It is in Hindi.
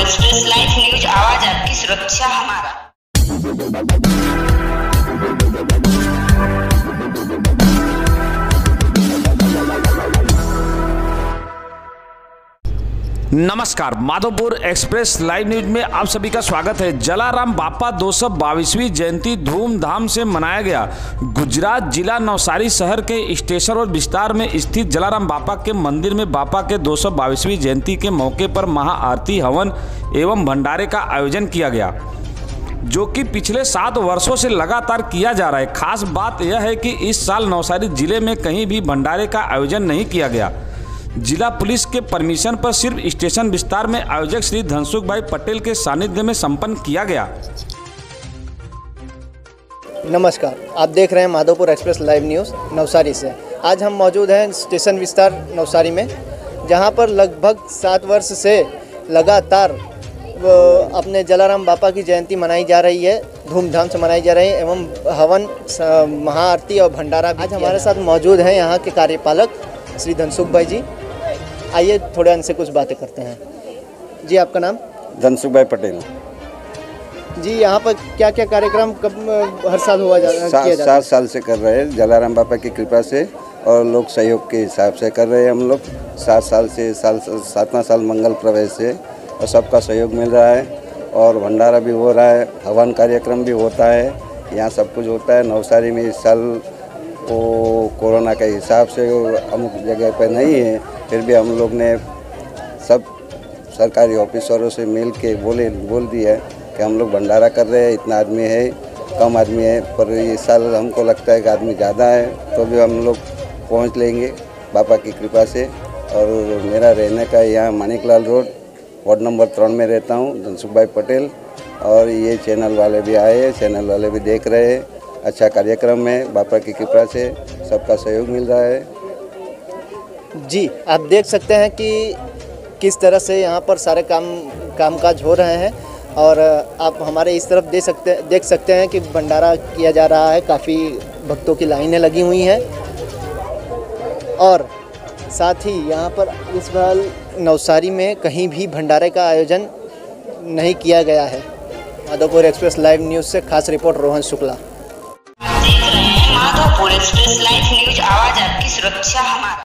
एक्सप्रेस लाइफ न्यूज़ आवाज़ आपकी सुरक्षा हमारा। नमस्कार माधोपुर एक्सप्रेस लाइव न्यूज़ में आप सभी का स्वागत है। जलाराम बापा दो सौ बाईसवीं जयंती धूमधाम से मनाया गया। गुजरात जिला नवसारी शहर के स्टेशन और विस्तार में स्थित जलाराम बापा के मंदिर में बापा के दो सौ बाईसवीं जयंती के मौके पर महाआरती हवन एवं भंडारे का आयोजन किया गया, जो कि पिछले सात वर्षों से लगातार किया जा रहा है। खास बात यह है कि इस साल नवसारी ज़िले में कहीं भी भंडारे का आयोजन नहीं किया गया। जिला पुलिस के परमिशन पर सिर्फ़ स्टेशन विस्तार में आयोजक श्री धनसुख भाई पटेल के सानिध्य में संपन्न किया गया। नमस्कार आप देख रहे हैं Madhopur express live news Navsari से। आज हम मौजूद हैं स्टेशन विस्तार नवसारी में जहाँ पर लगभग सात वर्ष से लगातार अपने जलाराम बापा की जयंती मनाई जा रही है धूमधाम से मनाई जा रही है एवं हवन महाआरती और भंडारा भी आज हमारे साथ मौजूद हैं यहाँ के कार्यपालक श्री धनसुख भाई जी। आइए थोड़े उनसे कुछ बातें करते हैं। जी आपका नाम? धनसुख भाई पटेल। जी यहाँ पर क्या क्या कार्यक्रम कब हर साल हुआ जा किया सात जाता है? सात साल से कर रहे हैं जलाराम बापा की कृपा से और लोग सहयोग के हिसाब से कर रहे हैं हम लोग। सात साल से साल सातवां साल मंगल प्रवेश से और सबका सहयोग मिल रहा है और भंडारा भी हो रहा है हवन कार्यक्रम भी होता है यहाँ सब कुछ होता है। नवसारी में इस साल वो कोरोना के हिसाब से अमुक जगह पर नहीं है, फिर भी हम लोग ने सब सरकारी ऑफिसरों से मिल के बोले, बोल दिया कि हम लोग भंडारा कर रहे हैं, इतना आदमी है, कम आदमी है, पर इस साल हमको लगता है कि आदमी ज़्यादा है तो भी हम लोग पहुँच लेंगे पापा की कृपा से। और मेरा रहने का यहाँ मानिकलाल रोड, वार्ड नंबर त्रण में रहता हूँ धनसुख भाई पटेल। और ये चैनल वाले भी आए हैं, चैनल वाले भी देख रहे हैं। अच्छा कार्यक्रम है। बापा की कृपा से सबका सहयोग मिल रहा है। जी, आप देख सकते हैं कि किस तरह से यहाँ पर सारे काम, कामकाज हो रहे हैं और आप हमारे इस तरफ़ दे सकते, देख सकते हैं कि भंडारा किया जा रहा है। काफ़ी भक्तों की लाइनें लगी हुई हैं। और साथ ही यहाँ पर इस बार नवसारी में कहीं भी भंडारे का आयोजन नहीं किया गया है। माधोपुर एक्सप्रेस लाइव न्यूज़ से खास रिपोर्ट रोहन शुक्ला। देख माधोपुर एक्सप्रेस लाइव न्यूज़ आवाज़ आपकी सुरक्षा हमारा।